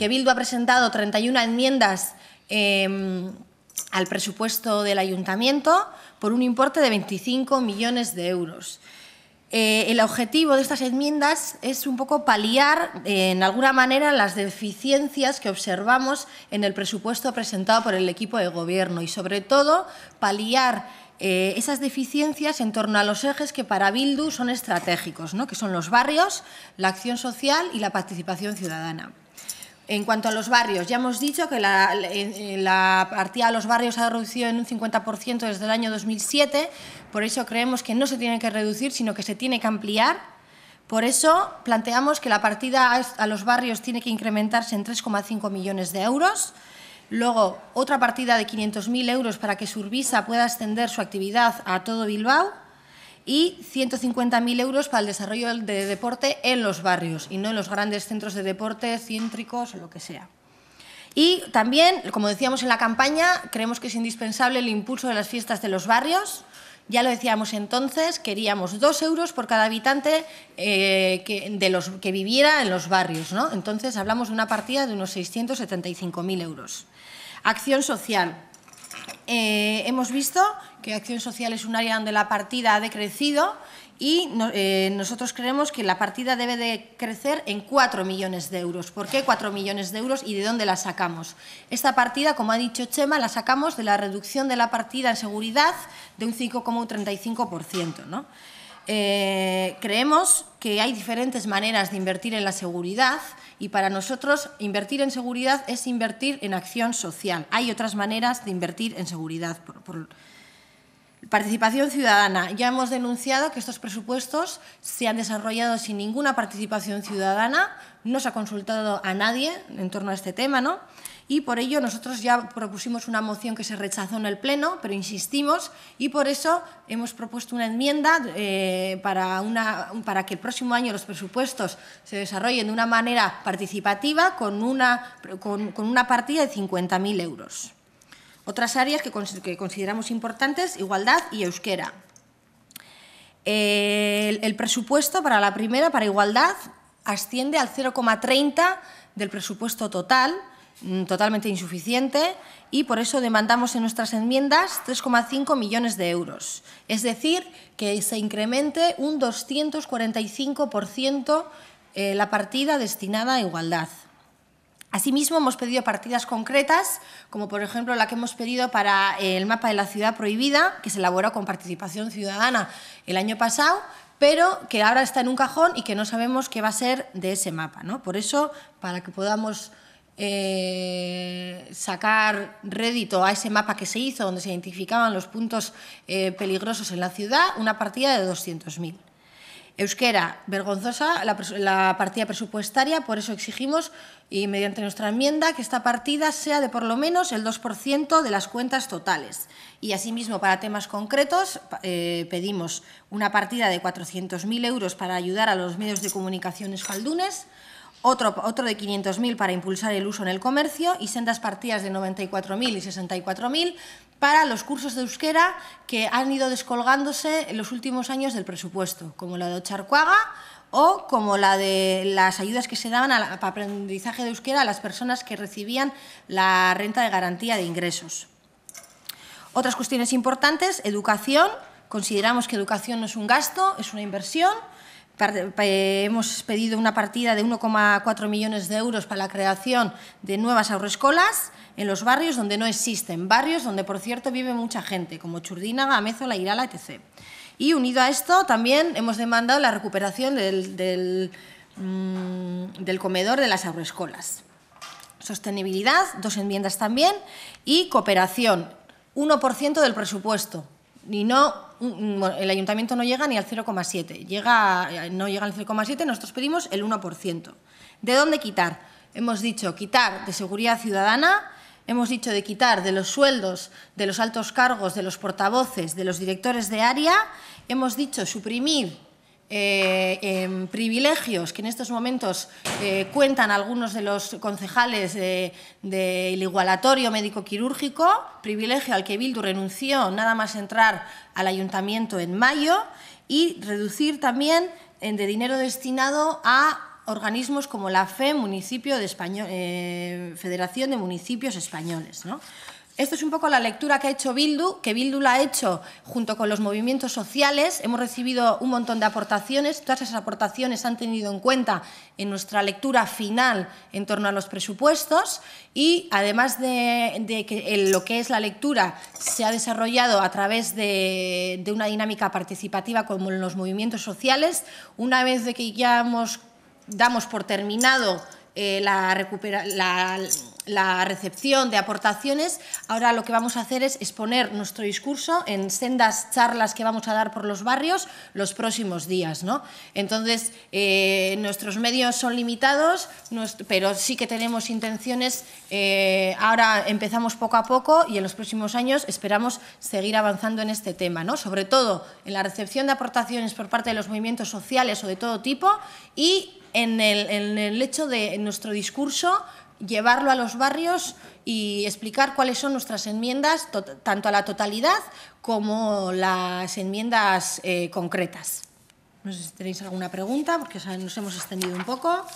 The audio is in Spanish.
que Bildu ha presentado 31 enmiendas em, al presupuesto del ayuntamiento por un importe de 25 millones de euros. Eh, el objetivo de estas enmiendas es un poco paliar, en alguna manera, las deficiencias que observamos en el presupuesto presentado por el equipo de Gobierno y, sobre todo, paliar eh, esas deficiencias en torno a los ejes que para Bildu son estratégicos, ¿no? que son los barrios, la acción social y la participación ciudadana. En cuanto a los barrios, ya hemos dicho que la, la partida a los barrios ha reducido en un 50% desde el año 2007, por eso creemos que no se tiene que reducir, sino que se tiene que ampliar. Por eso planteamos que la partida a los barrios tiene que incrementarse en 3,5 millones de euros. Luego, otra partida de 500.000 euros para que Survisa pueda extender su actividad a todo Bilbao y 150.000 euros para el desarrollo de deporte en los barrios y no en los grandes centros de deporte céntricos o lo que sea. Y también, como decíamos en la campaña, creemos que es indispensable el impulso de las fiestas de los barrios. Ya lo decíamos entonces, queríamos dos euros por cada habitante eh, que, de los, que viviera en los barrios. ¿no? Entonces hablamos de una partida de unos 675.000 euros. Acción social. Eh, hemos visto que acción social es un área donde la partida ha decrecido y eh, nosotros creemos que la partida debe de crecer en 4 millones de euros. ¿Por qué 4 millones de euros y de dónde la sacamos? Esta partida, como ha dicho Chema, la sacamos de la reducción de la partida en seguridad de un 5,35%. ¿no? Eh, creemos que hay diferentes maneras de invertir en la seguridad y para nosotros invertir en seguridad es invertir en acción social. Hay otras maneras de invertir en seguridad. Por, Participación ciudadana. Ya hemos denunciado que estos presupuestos se han desarrollado sin ninguna participación ciudadana, no se ha consultado a nadie en torno a este tema, ¿no? Y por ello nosotros ya propusimos una moción que se rechazó en el Pleno, pero insistimos y por eso hemos propuesto una enmienda eh, para, una, para que el próximo año los presupuestos se desarrollen de una manera participativa con una, con, una partida de 50.000 euros. Otras áreas que, consideramos importantes, igualdad y euskera. El, el presupuesto para la primera, para igualdad, asciende al 0,30 del presupuesto total, totalmente insuficiente y por eso demandamos en nuestras enmiendas 3,5 millones de euros. Es decir, que se incremente un 245% eh, la partida destinada a igualdad. Asimismo, hemos pedido partidas concretas, como por ejemplo la que hemos pedido para el mapa de la ciudad prohibida, que se elaboró con participación ciudadana el año pasado, pero que ahora está en un cajón y que no sabemos qué va a ser de ese mapa. ¿no? Por eso, para que podamos eh, sacar rédito a ese mapa que se hizo, donde se identificaban los puntos eh, peligrosos en la ciudad, una partida de 200.000. Euskera, vergonzosa la, partida presupuestaria, por eso exigimos, y mediante nuestra enmienda, que esta partida sea de por lo menos el 2% de las cuentas totales. Y asimismo, para temas concretos, eh, pedimos una partida de 400.000 euros para ayudar a los medios de comunicación esfaldunes, otro, otro de 500.000 para impulsar el uso en el comercio y sendas partidas de 94.000 y 64.000 para los cursos de euskera que han ido descolgándose en los últimos años del presupuesto, como la de Ocharcuaga o como la de las ayudas que se daban al aprendizaje de euskera a las personas que recibían la renta de garantía de ingresos. Otras cuestiones importantes, educación. Consideramos que educación no es un gasto, es una inversión hemos pedido una partida de 1,4 millones de euros para la creación de nuevas agroescolas en los barrios donde no existen, barrios donde, por cierto, vive mucha gente, como Churdínaga, Amézola, Irala, etc. Y unido a esto, también hemos demandado la recuperación del, mm, comedor de las agroescolas. Sostenibilidad, dos enmiendas también, y cooperación, 1% del presupuesto, y no, el ayuntamiento no llega ni al 0,7, llega, no llega al 0,7, nosotros pedimos el 1%. ¿De dónde quitar? Hemos dicho quitar de seguridad ciudadana, hemos dicho de quitar de los sueldos de los altos cargos, de los portavoces, de los directores de área, hemos dicho suprimir eh, privilegios que en estos momentos eh, cuentan algunos de los concejales del igualatorio médico-quirúrgico, privilegio al que Bildu renunció nada más entrar al ayuntamiento en mayo, y reducir también de dinero destinado a organismos como la FE, Municipio de eh, Federación de Municipios Españoles. ¿no? Esto es un poco la lectura que ha hecho Bildu, que Bildu la ha hecho junto con los movimientos sociales. Hemos recibido un montón de aportaciones. Todas esas aportaciones han tenido en cuenta en nuestra lectura final en torno a los presupuestos y además de, que lo que es la lectura se ha desarrollado a través de, una dinámica participativa como en los movimientos sociales, una vez de que ya damos por terminado eh, la, la, recepción de aportaciones, ahora lo que vamos a hacer es exponer nuestro discurso en sendas charlas que vamos a dar por los barrios los próximos días. ¿no? Entonces, eh, nuestros medios son limitados, pero sí que tenemos intenciones. Eh, ahora empezamos poco a poco y en los próximos años esperamos seguir avanzando en este tema, ¿no? sobre todo en la recepción de aportaciones por parte de los movimientos sociales o de todo tipo y en el, hecho de nuestro discurso llevarlo a los barrios y explicar cuáles son nuestras enmiendas, tanto a la totalidad como las enmiendas eh, concretas. No sé si tenéis alguna pregunta, porque nos hemos extendido un poco.